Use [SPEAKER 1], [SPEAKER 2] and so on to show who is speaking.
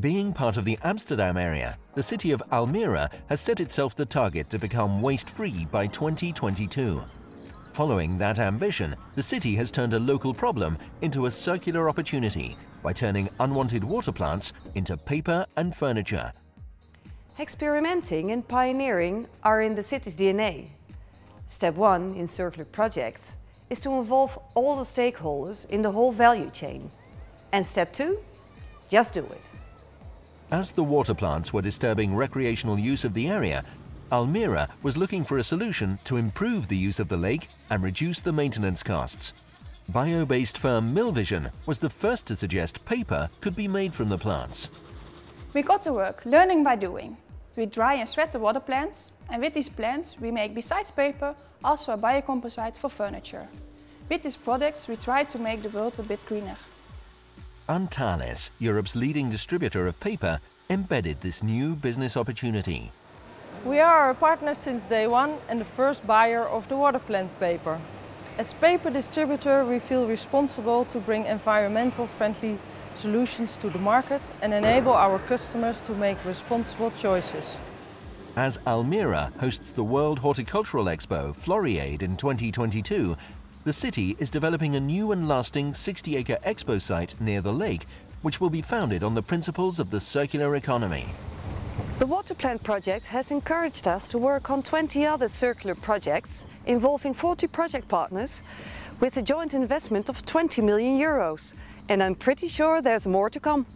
[SPEAKER 1] Being part of the Amsterdam area, the city of Almere has set itself the target to become waste-free by 2022. Following that ambition, the city has turned a local problem into a circular opportunity by turning unwanted water plants into paper and furniture.
[SPEAKER 2] Experimenting and pioneering are in the city's DNA. Step one in circular projects is to involve all the stakeholders in the whole value chain. And step two, just do it.
[SPEAKER 1] As the water plants were disturbing recreational use of the area, Almere was looking for a solution to improve the use of the lake and reduce the maintenance costs. Bio-based firm Millvision was the first to suggest paper could be made from the plants.
[SPEAKER 3] We got to work learning by doing. We dry and shred the water plants and with these plants we make besides paper also a biocomposite for furniture. With these products we try to make the world a bit greener.
[SPEAKER 1] Antalis, Europe's leading distributor of paper, embedded this new business opportunity.
[SPEAKER 4] We are a partner since day one and the first buyer of the water plant paper. As paper distributor we feel responsible to bring environmental friendly solutions to the market and enable our customers to make responsible choices.
[SPEAKER 1] As Almere hosts the World Horticultural Expo Floriade in 2022, the city is developing a new and lasting 60-acre expo site near the lake, which will be founded on the principles of the circular economy.
[SPEAKER 2] The water plant project has encouraged us to work on 20 other circular projects involving 40 project partners with a joint investment of 20 million euros. And I'm pretty sure there's more to come.